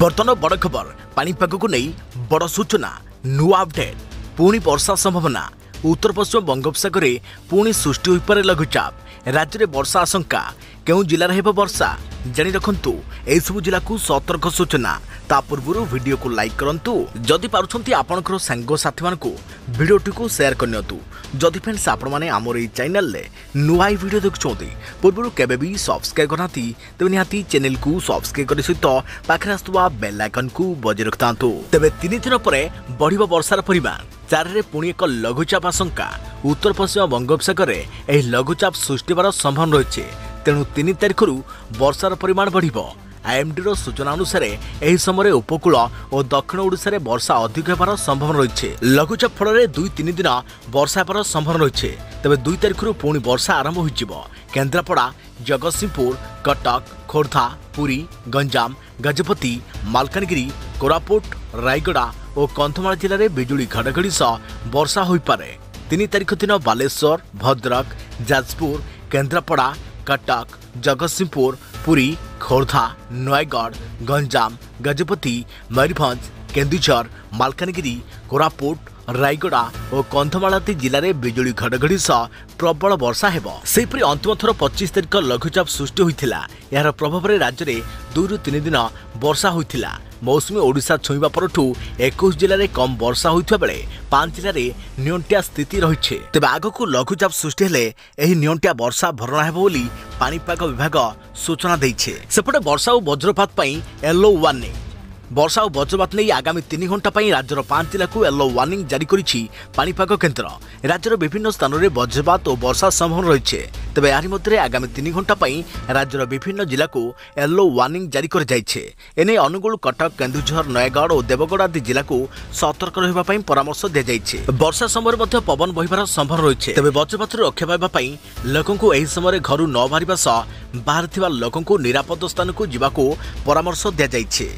ବର୍ତ୍ତମାନ ବଡ଼ ଖବର ପାଣିପାଗକୁ ନେଇ ବଡ଼ ସୂଚନା ନୂଆ ଅପଡେଟ୍ ପୁଣି ବର୍ଷା ସମ୍ଭାବନା ଉତ୍ତର ପଶ୍ଚିମ ବଙ୍ଗୋପସାଗରରେ ପୁଣି ସୃଷ୍ଟି ହୋଇପାରେ ଲଘୁଚାପ ରାଜ୍ୟରେ ବର୍ଷା ଆଶଙ୍କା କେଉଁ ଜିଲ୍ଲାରେ ହେବ ବର୍ଷା ଜାଣି ରଖନ୍ତୁ ଏହିସବୁ ଜିଲ୍ଲାକୁ ସତର୍କ ସୂଚନା ତା ପୂର୍ବରୁ ଭିଡ଼ିଓକୁ ଲାଇକ୍ କରନ୍ତୁ ଯଦି ପାରୁଛନ୍ତି ଆପଣଙ୍କର ସାଙ୍ଗସାଥିମାନଙ୍କୁ ଭିଡ଼ିଓଟିକୁ ସେୟାର କରିନିଅନ୍ତୁ ଯଦି ଫ୍ରେଣ୍ଡସ୍ ଆପଣମାନେ ଆମର ଏହି ଚ୍ୟାନେଲରେ ନୂଆ ଏହି ଭିଡ଼ିଓ ଦେଖୁଛନ୍ତି ପୂର୍ବରୁ କେବେ ବି ସବସ୍କ୍ରାଇବ୍ କରିନାହାନ୍ତି ତେବେ ନିହାତି ଚ୍ୟାନେଲକୁ ସବସ୍କ୍ରାଇବ୍ କରିବା ସହିତ ପାଖରେ ଆସୁଥିବା ବେଲ୍ ଆଇକନ୍କୁ ବଜାୟ ରଖିଥାନ୍ତୁ ତେବେ ତିନି ଦିନ ପରେ ବଢ଼ିବ ବର୍ଷାର ପରିମାଣ ଚାରିରେ ପୁଣି ଏକ ଲଘୁଚାପ ଆଶଙ୍କା ଉତ୍ତର ପଶ୍ଚିମ ବଙ୍ଗୋପସାଗରରେ ଏହି ଲଘୁଚାପ ସୃଷ୍ଟି ହେବାର ସମ୍ଭାବନା ରହିଛି ତେଣୁ ତିନି ତାରିଖରୁ ବର୍ଷାର ପରିମାଣ ବଢ଼ିବ ଆଇଏମ୍ଡିର ସୂଚନା ଅନୁସାରେ ଏହି ସମୟରେ ଉପକୂଳ ଓ ଦକ୍ଷିଣ ଓଡ଼ିଶାରେ ବର୍ଷା ଅଧିକ ହେବାର ସମ୍ଭାବନା ରହିଛି ଲଘୁଚାପ ଫଳରେ ଦୁଇ ତିନି ଦିନ ବର୍ଷା ହେବାର ସମ୍ଭାବନା ରହିଛି ତେବେ ଦୁଇ ତାରିଖରୁ ପୁଣି ବର୍ଷା ଆରମ୍ଭ ହୋଇଯିବ କେନ୍ଦ୍ରାପଡ଼ା ଜଗତସିଂହପୁର କଟକ ଖୋର୍ଦ୍ଧା ପୁରୀ ଗଞ୍ଜାମ ଗଜପତି ମାଲକାନଗିରି କୋରାପୁଟ ରାୟଗଡ଼ା ଓ କନ୍ଧମାଳ ଜିଲ୍ଲାରେ ବିଜୁଳି ଘଡ଼ଘଡ଼ି ସହ ବର୍ଷା ହୋଇପାରେ ତିନି ତାରିଖ ଦିନ ବାଲେଶ୍ୱର ଭଦ୍ରକ ଯାଜପୁର କେନ୍ଦ୍ରାପଡ଼ା କଟକ ଜଗତସିଂହପୁର ପୁରୀ ଖୋର୍ଦ୍ଧା ନୟାଗଡ଼ ଗଞ୍ଜାମ ଗଜପତି ମୟୂରଭଞ୍ଜ କେନ୍ଦୁଝର ମାଲକାନଗିରି କୋରାପୁଟ ରାୟଗଡ଼ା ଓ କନ୍ଧମାଳ ଆଦି ଜିଲ୍ଲାରେ ବିଜୁଳି ଘଡ଼ଘଡ଼ି ସହ ପ୍ରବଳ ବର୍ଷା ହେବ ସେହିପରି ଅନ୍ତିମ ଥର ପଚିଶ ତାରିଖ ଲଘୁଚାପ ସୃଷ୍ଟି ହୋଇଥିଲା ଏହାର ପ୍ରଭାବରେ ରାଜ୍ୟରେ ଦୁଇରୁ ତିନି ଦିନ ବର୍ଷା ହୋଇଥିଲା মৌসুমী ওড়শা ছুঁবা পরঠু একুশ জেলায় কম বর্ষা হয়ে বেড়ে পাঁচ জেলার নিয়ন্টিয়া স্থিতি রয়েছে তবে আগক লঘুচাপ সৃষ্টি হলে এই নিয়ন্টিয়া বর্ষা ভরণা হব বলে পাপাগ বিভাগ সূচনা দিয়েছে সেপটে বর্ষা ও বজ্রপাত এলো ওয়ার্নিং বর্ষা ও বজ্রপাত নিয়ে আগামী তিন ঘণ্টা পাই রাজ্যর পাঁচ জেলা এলো ওয়ার্নিং জারি করেছি পাপাগ কেন্দ্র রাজ্যের বিভিন্ন স্থানের বজ্রপাত ও বর্ষা সম্ভাবনা রয়েছে ତେବେ ଏହାରି ମଧ୍ୟରେ ଆଗାମୀ ତିନି ଘଣ୍ଟା ପାଇଁ ରାଜ୍ୟର ବିଭିନ୍ନ ଜିଲ୍ଲାକୁ ୟେଲୋ ୱାର୍ଣ୍ଣିଂ ଜାରି କରାଯାଇଛି ଏନେଇ ଅନୁଗୁଳ କଟକ କେନ୍ଦୁଝର ନୟାଗଡ଼ ଓ ଦେବଗଡ଼ ଆଦି ଜିଲ୍ଲାକୁ ସତର୍କ ରହିବା ପାଇଁ ପରାମର୍ଶ ଦିଆଯାଇଛି ବର୍ଷା ସମୟରେ ମଧ୍ୟ ପବନ ବହିବାର ସମ୍ଭାବନା ରହିଛି ତେବେ ବଜ୍ରପାତରୁ ରକ୍ଷା ପାଇବା ପାଇଁ ଲୋକଙ୍କୁ ଏହି ସମୟରେ ଘରୁ ନ ବାହାରିବା ସହ ବାହାରେ ଥିବା ଲୋକଙ୍କୁ ନିରାପଦ ସ୍ଥାନକୁ ଯିବାକୁ ପରାମର୍ଶ ଦିଆଯାଇଛି